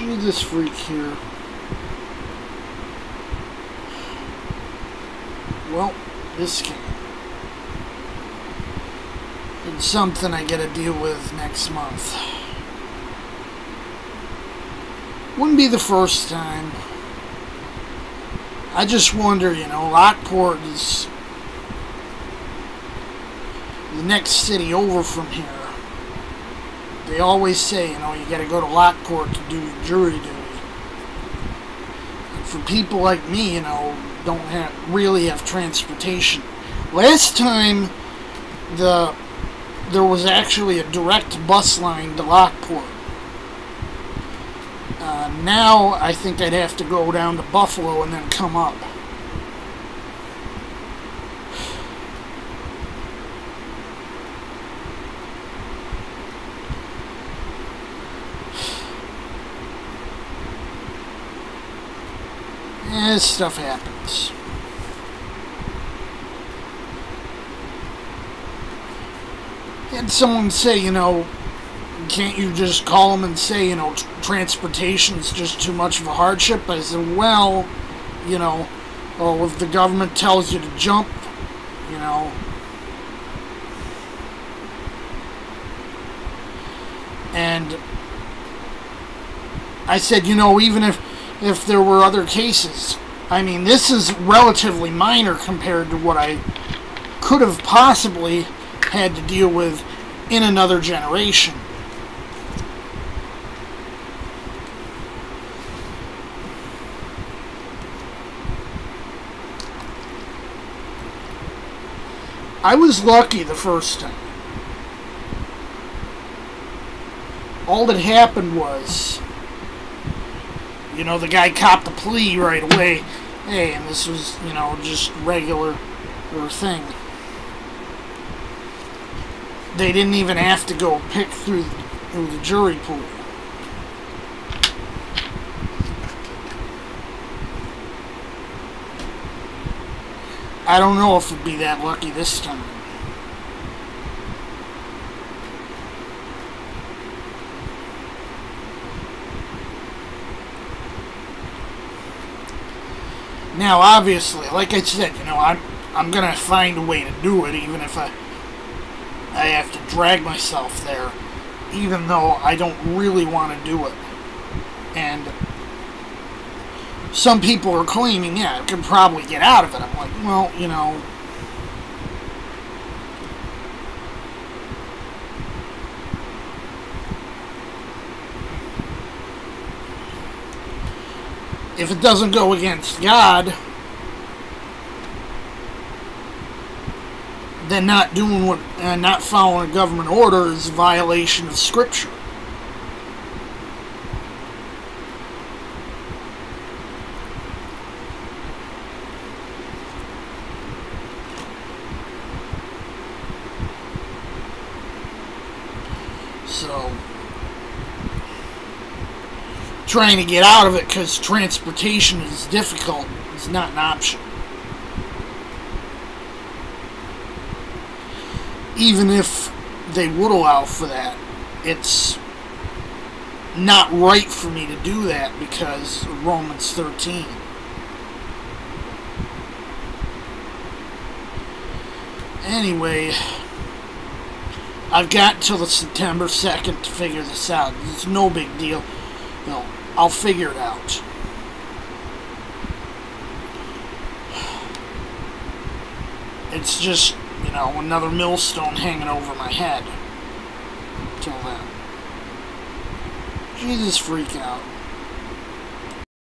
Jesus freak here. Well, this game. It's something I gotta deal with next month. Wouldn't be the first time. I just wonder, you know, Lockport is the next city over from here. They always say, you know, you gotta go to Lockport to do your jury duty. And for people like me, you know, don't have really have transportation. Last time the there was actually a direct bus line to Lockport. Uh, now I think I'd have to go down to Buffalo and then come up. Eh, stuff happens. Had someone say, you know, can't you just call them and say, you know, transportation's just too much of a hardship? I said, well, you know, oh, if the government tells you to jump, you know. And I said, you know, even if if there were other cases, I mean, this is relatively minor compared to what I could have possibly had to deal with in another generation. I was lucky the first time. All that happened was, you know, the guy copped the plea right away. Hey, and this was, you know, just regular or thing. They didn't even have to go pick through, through the jury pool. I don't know if it'd be that lucky this time. Now, obviously, like I said, you know, I'm I'm gonna find a way to do it, even if I I have to drag myself there, even though I don't really want to do it. And some people are claiming, yeah, I could probably get out of it. I'm like, well, you know. If it doesn't go against God, then not doing what, uh, not following a government order is a violation of Scripture. So, trying to get out of it because transportation is difficult It's not an option. Even if they would allow for that, it's not right for me to do that because Romans 13. Anyway, I've got till the September 2nd to figure this out. It's no big deal. You know, I'll figure it out. It's just, you know, another millstone hanging over my head. Till then. Jesus freak out.